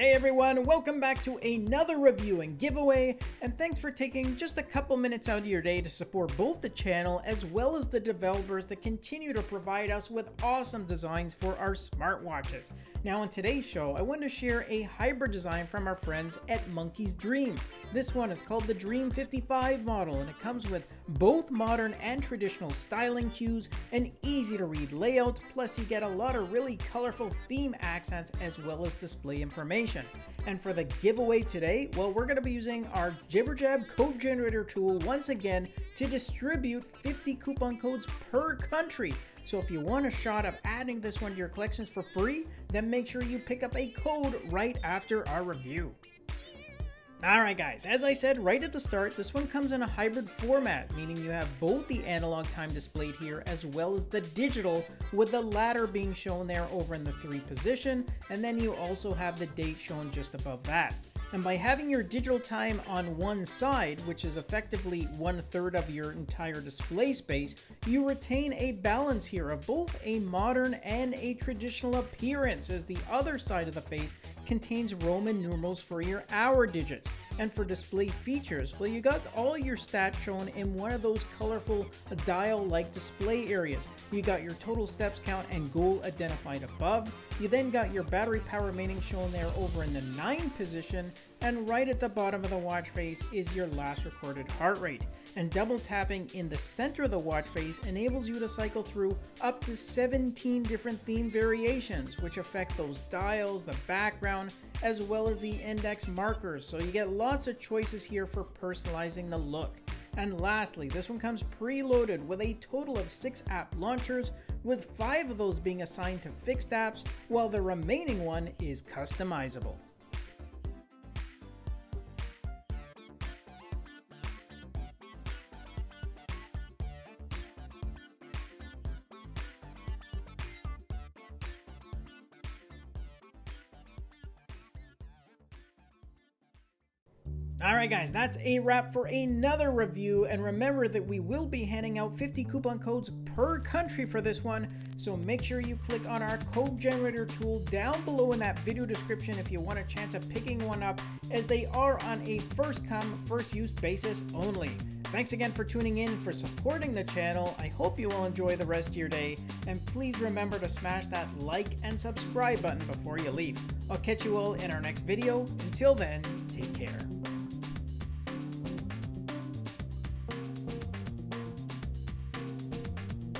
Hey everyone, welcome back to another review and giveaway, and thanks for taking just a couple minutes out of your day to support both the channel as well as the developers that continue to provide us with awesome designs for our smartwatches. Now in today's show, I want to share a hybrid design from our friends at Monkey's Dream. This one is called the Dream 55 model, and it comes with both modern and traditional styling cues, an easy to read layout, plus you get a lot of really colorful theme accents as well as display information. And for the giveaway today, well, we're going to be using our Jibberjab code generator tool once again to distribute 50 coupon codes per country. So if you want a shot of adding this one to your collections for free, then make sure you pick up a code right after our review. Alright guys, as I said right at the start, this one comes in a hybrid format, meaning you have both the analog time displayed here as well as the digital, with the latter being shown there over in the 3 position, and then you also have the date shown just above that. And by having your digital time on one side, which is effectively one third of your entire display space, you retain a balance here of both a modern and a traditional appearance, as the other side of the face contains Roman numerals for your hour digits. And for display features, well, you got all your stats shown in one of those colorful dial-like display areas. You got your total steps count and goal identified above. You then got your battery power remaining shown there over in the 9 position, and right at the bottom of the watch face is your last recorded heart rate. And double tapping in the center of the watch face enables you to cycle through up to 17 different theme variations, which affect those dials, the background, as well as the index markers. So you get lots of choices here for personalizing the look. And lastly, this one comes preloaded with a total of 6 app launchers, with 5 of those being assigned to fixed apps, while the remaining one is customizable. Alright guys, that's a wrap for another review, and remember that we will be handing out 50 coupon codes per country for this one, so make sure you click on our code generator tool down below in that video description if you want a chance of picking one up, as they are on a first come, first use basis only. Thanks again for tuning in, for supporting the channel. I hope you will enjoy the rest of your day, and please remember to smash that like and subscribe button before you leave. I'll catch you all in our next video. Until then, take care.